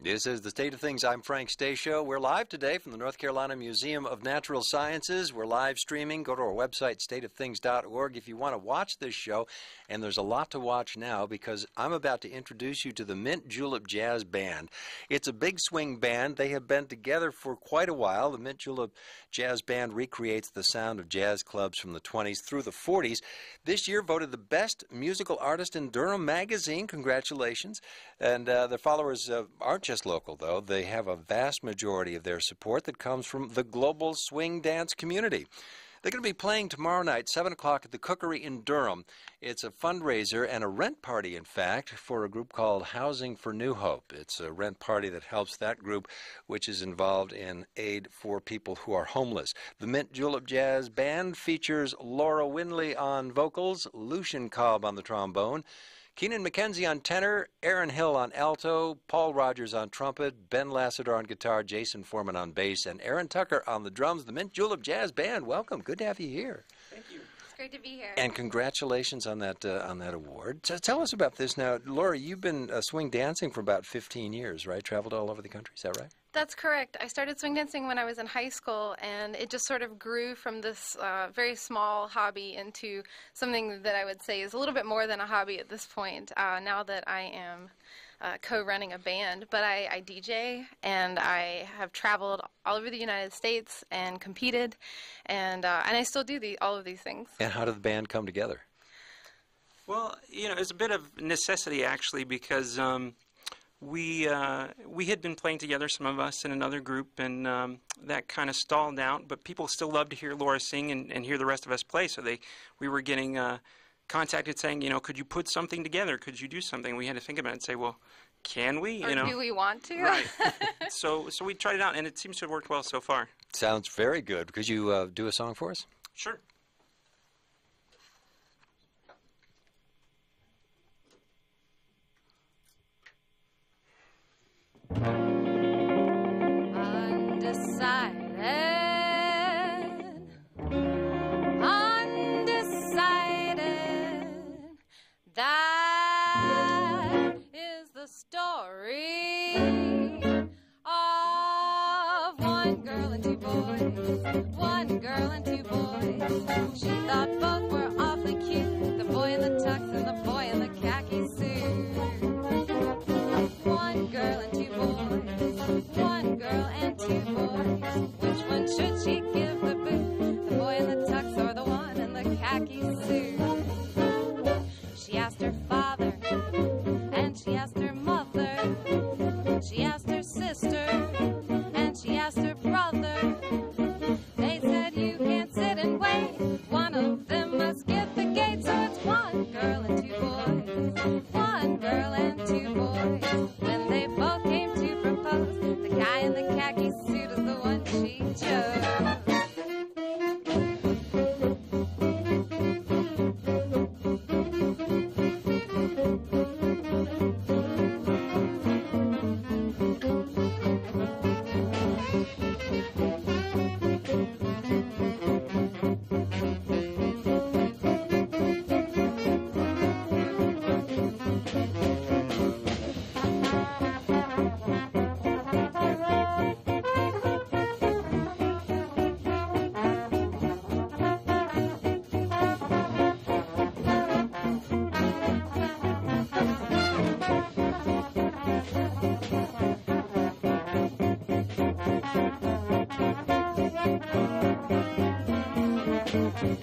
This is the State of Things. I'm Frank Stasio. We're live today from the North Carolina Museum of Natural Sciences. We're live streaming. Go to our website, stateofthings.org, if you want to watch this show. And there's a lot to watch now because I'm about to introduce you to the Mint Julep Jazz Band. It's a big swing band. They have been together for quite a while. The Mint Julep Jazz Band recreates the sound of jazz clubs from the 20s through the 40s. This year, voted the best musical artist in Durham Magazine. Congratulations. And uh, their followers uh, aren't just local, though. They have a vast majority of their support that comes from the global swing dance community. They're going to be playing tomorrow night, 7 o'clock at the Cookery in Durham. It's a fundraiser and a rent party, in fact, for a group called Housing for New Hope. It's a rent party that helps that group, which is involved in aid for people who are homeless. The Mint Julep Jazz Band features Laura Windley on vocals, Lucian Cobb on the trombone. Keenan McKenzie on tenor, Aaron Hill on alto, Paul Rogers on trumpet, Ben Lassiter on guitar, Jason Foreman on bass, and Aaron Tucker on the drums. The Mint Julep Jazz Band. Welcome. Good to have you here. Thank you. It's great to be here. And congratulations on that uh, on that award. So tell us about this now, Laura. You've been uh, swing dancing for about 15 years, right? Traveled all over the country. Is that right? That's correct. I started swing dancing when I was in high school, and it just sort of grew from this uh, very small hobby into something that I would say is a little bit more than a hobby at this point. Uh, now that I am uh, co-running a band, but I, I, DJ and I have traveled all over the United States and competed, and uh, and I still do the, all of these things. And how did the band come together? Well, you know, it's a bit of necessity actually because. Um, we uh, we had been playing together, some of us in another group, and um, that kind of stalled out. But people still love to hear Laura sing and, and hear the rest of us play. So they we were getting uh, contacted saying, you know, could you put something together? Could you do something? We had to think about it and say, well, can we? Or you know, do we want to? Right. so so we tried it out, and it seems to have worked well so far. Sounds very good. Could you uh, do a song for us? Sure. One girl and two boys. She thought both were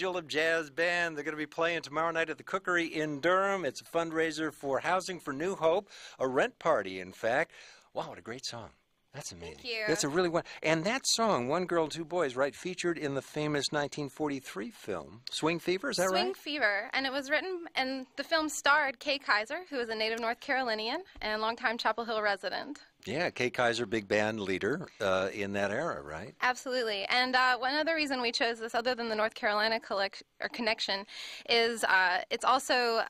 of Jazz Band. They're going to be playing tomorrow night at the Cookery in Durham. It's a fundraiser for Housing for New Hope, a rent party, in fact. Wow, what a great song. That's amazing. Thank you. That's a really one. And that song, One Girl, Two Boys, right, featured in the famous 1943 film Swing Fever, is that Swing right? Swing Fever, and it was written, and the film starred Kay Kyser, who is a native North Carolinian and longtime Chapel Hill resident. Yeah, Kay Kyser, big band leader uh, in that era, right? Absolutely. And uh, one other reason we chose this, other than the North Carolina collect- or connection, is uh, it's also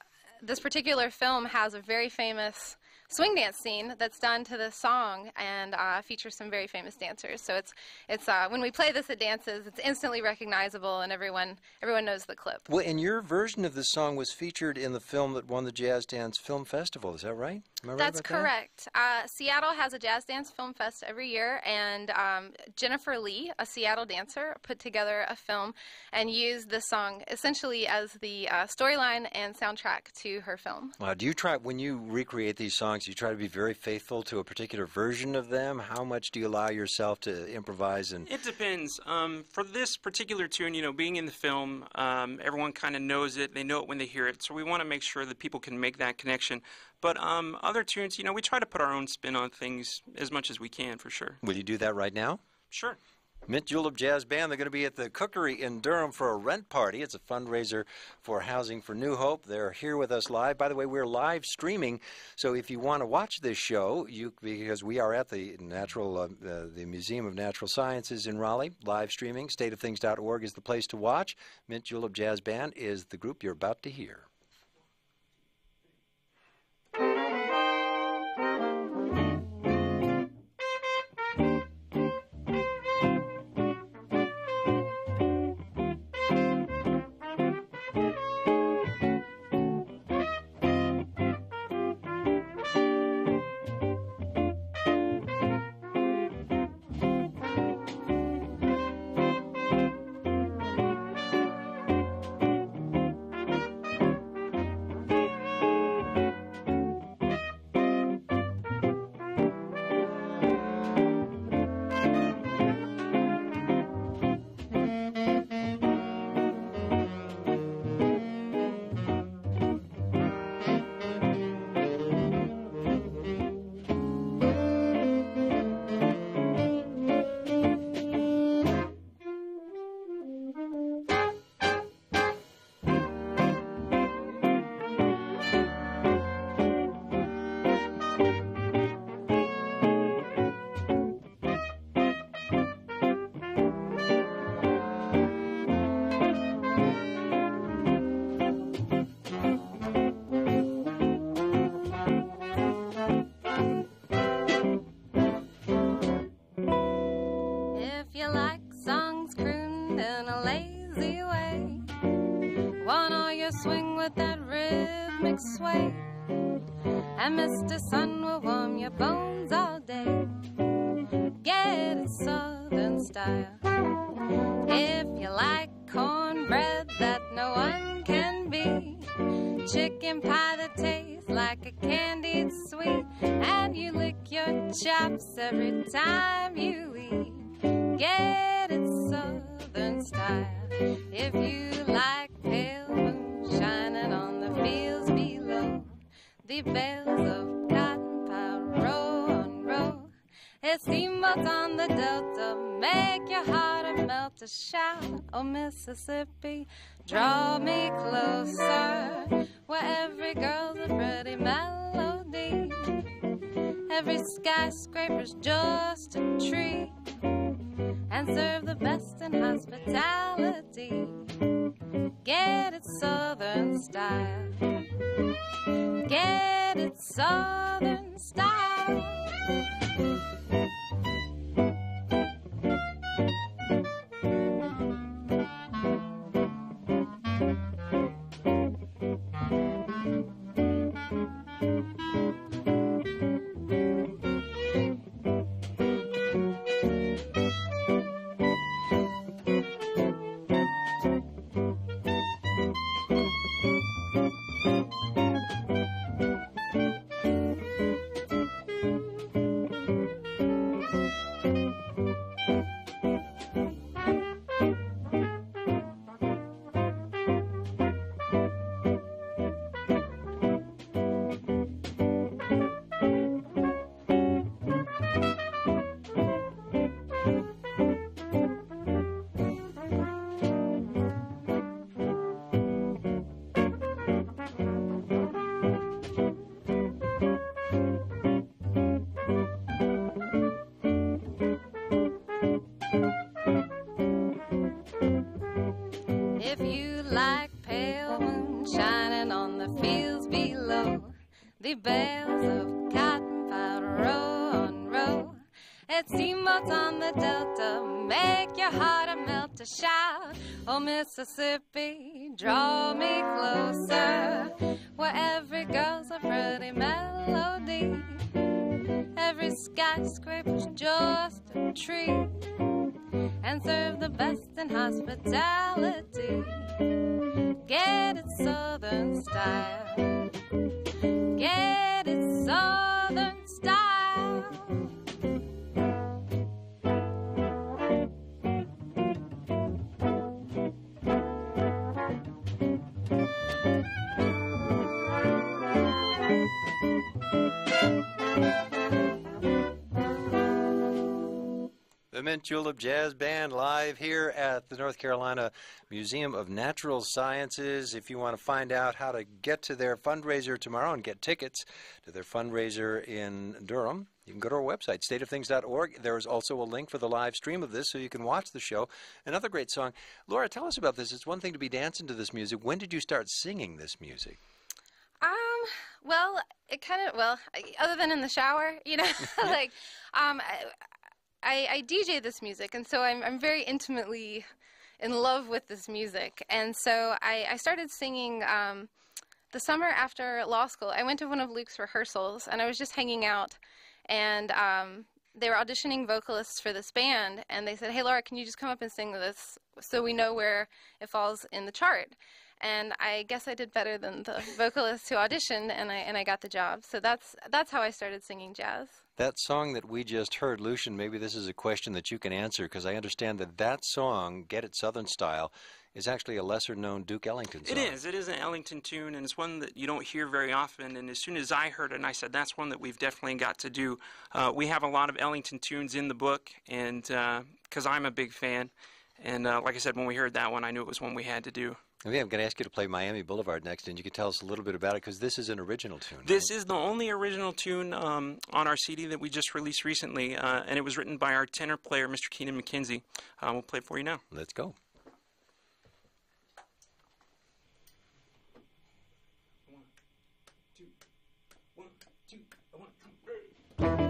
this particular film has a very famous swing dance scene that's done to this song and uh, features some very famous dancers. So it's it's uh, when we play this at dances, it's instantly recognizable and everyone everyone knows the clip. Well, and your version of the song was featured in the film that won the Jazz Dance Film Festival, is that right? Am I right That's that? correct. Uh, Seattle has a Jazz Dance Film Fest every year, and um, Jennifer Lee, a Seattle dancer, put together a film and used this song essentially as the uh, storyline and soundtrack to her film. Wow, do you try when you recreate these songs? You try to be very faithful to a particular version of them. How much do you allow yourself to improvise and? It depends. Um, for this particular tune, you know, being in the film, um, everyone kind of knows it. They know it when they hear it. So we want to make sure that people can make that connection. But um, other tunes, you know, we try to put our own spin on things as much as we can, for sure. Will you do that right now? Sure. Mint Julep Jazz Band. They're going to be at the Cookery in Durham for a rent party. It's a fundraiser for Housing for New Hope. They're here with us live. By the way, we're live streaming, so if you want to watch this show, you because we are at the Natural, uh, the Museum of Natural Sciences in Raleigh, live streaming. Stateofthings.org is the place to watch. Mint Julep Jazz Band is the group you're about to hear. Mr. Sun will warm your bones all day. Get it Southern style. If you like cornbread that no one can beat, chicken pie that tastes like a candied sweet, and you lick your chops every time you Mississippi, draw me closer, where every girl's a pretty melody. Every skyscraper's just a tree, and serve the best in hospitality. Get it Southern style. Get it Southern style. Pretty bales of cotton powder row on row. At steamboats on the Delta, make your heart a melt to shout. Oh, Mississippi, draw me closer, where every girl's a pretty melody. Every skyscraper's just a tree, and serve the best in hospitality. Get it southern style. The Mint Julep Jazz Band live here at the North Carolina Museum of Natural Sciences. If you want to find out how to get to their fundraiser tomorrow and get tickets to their fundraiser in Durham, you can go to our website, stateofthings.org. There is also a link for the live stream of this so you can watch the show. Another great song. Laura, tell us about this. It's one thing to be dancing to this music. When did you start singing this music? Um, well, it kind of, well, other than in the shower, you know, like, um, I, I, I DJ this music, and so I'm, I'm very intimately in love with this music. And so I, I started singing um, the summer after law school. I went to one of Luke's rehearsals, and I was just hanging out, and um, they were auditioning vocalists for this band, and they said, "Hey, Laura, can you just come up and sing this so we know where it falls in the chart?" And I guess I did better than the vocalists who auditioned, and I and I got the job. So that's that's how I started singing jazz. That song that we just heard, Lucian, maybe this is a question that you can answer because I understand that that song, Get It Southern Style, is actually a lesser known Duke Ellington song. It is. It is an Ellington tune, and it's one that you don't hear very often. And as soon as I heard it, and I said, that's one that we've definitely got to do. Uh, we have a lot of Ellington tunes in the book, and because I'm a big fan. And uh, like I said, when we heard that one, I knew it was one we had to do. I mean, I'm going to ask you to play Miami Boulevard next, and you can tell us a little bit about it because this is an original tune. This right? is the only original tune um, on our CD that we just released recently, uh, and it was written by our tenor player, Mr. Keenan McKenzie. Uh, we'll play it for you now. Let's go. One, two, one, two, one, two, three.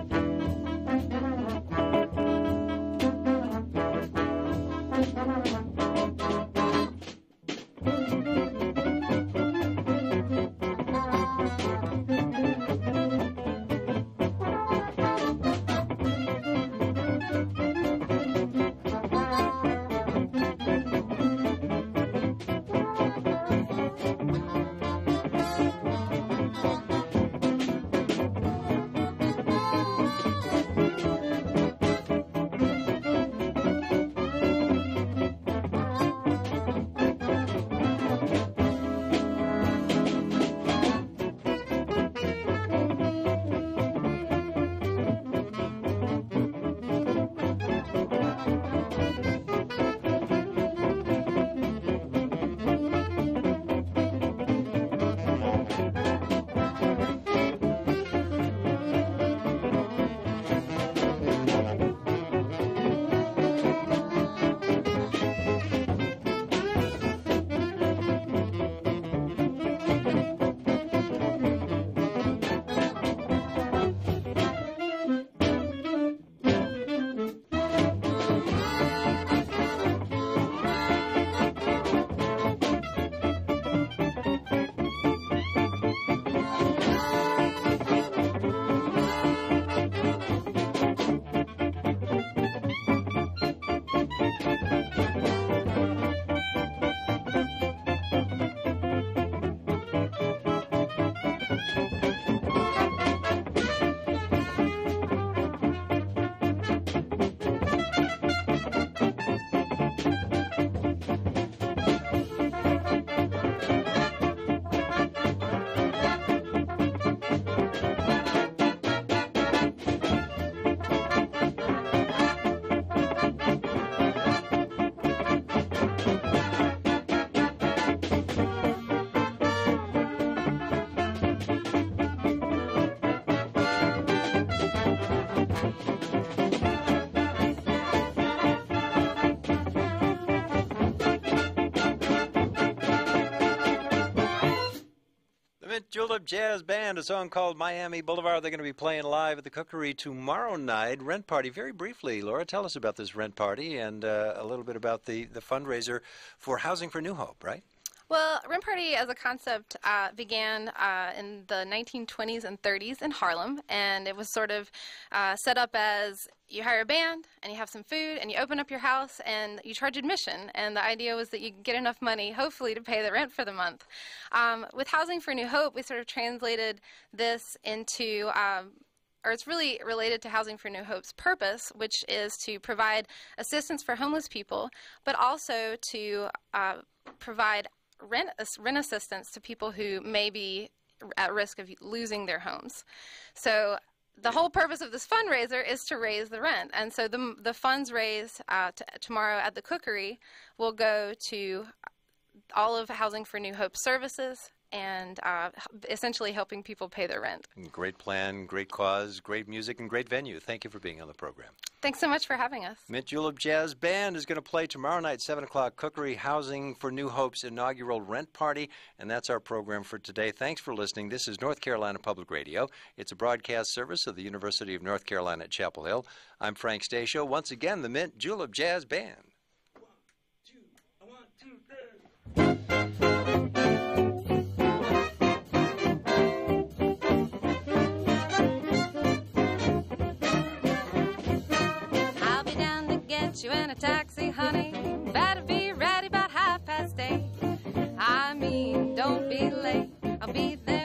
Mint Julep Jazz Band, a song called Miami Boulevard. They're going to be playing live at the Cookery tomorrow night. Rent party, very briefly. Laura, tell us about this rent party and uh, a little bit about the, the fundraiser for Housing for New Hope, right? Well, Rent Party as a concept uh, began uh, in the 1920s and 30s in Harlem, and it was sort of uh, set up as you hire a band and you have some food and you open up your house and you charge admission. And the idea was that you get enough money, hopefully, to pay the rent for the month. Um, with Housing for New Hope, we sort of translated this into. Um, or it's really related to Housing for New Hope's purpose, which is to provide assistance for homeless people, but also to uh, provide rent, rent assistance to people who may be at risk of losing their homes. So the whole purpose of this fundraiser is to raise the rent, and so the the funds raised uh, tomorrow at the cookery will go to all of Housing for New Hope services and uh, essentially helping people pay their rent. Great plan, great cause, great music, and great venue. Thank you for being on the program. Thanks so much for having us. Mint Julep Jazz Band is going to play tomorrow night, 7 o'clock, Cookery Housing for New Hope's inaugural rent party. And that's our program for today. Thanks for listening. This is North Carolina Public Radio. It's a broadcast service of the University of North Carolina at Chapel Hill. I'm Frank Stasio. Once again, the Mint Julep Jazz Band. You in a taxi, honey. Better be ready about half past eight. I mean, don't be late. I'll be there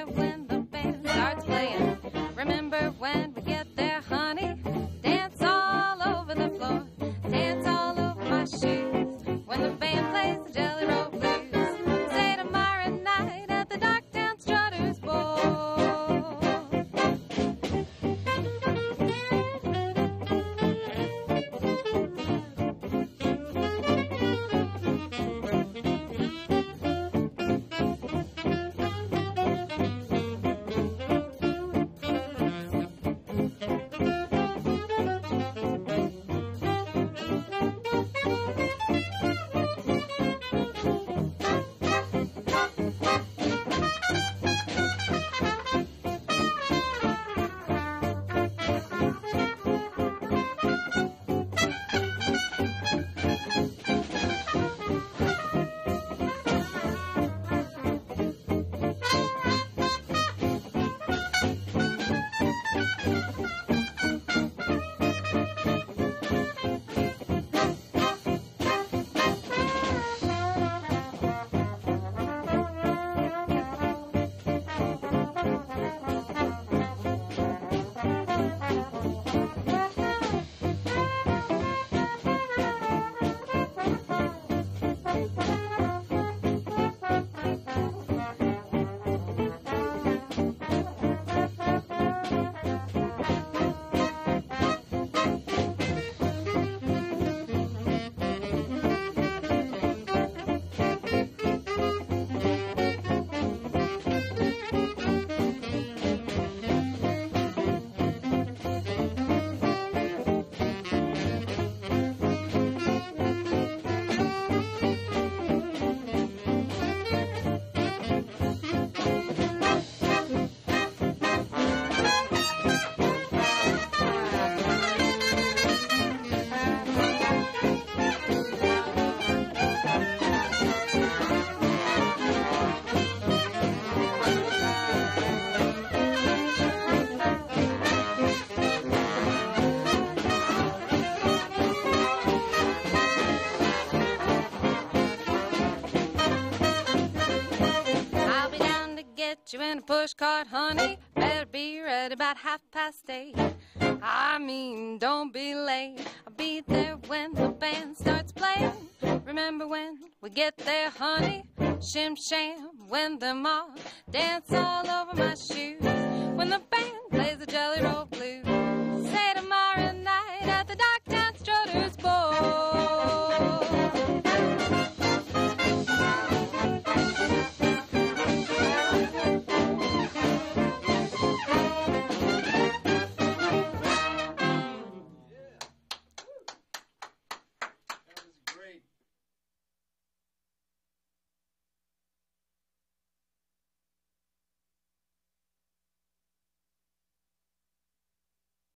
in a push cart, honey. Better be ready about half past eight. I mean, don't be late. I'll be there when the band starts playing. Remember when we get there, honey? Shim sham, when the all dance all over my shoes. When the band plays the Jelly Roll Blues.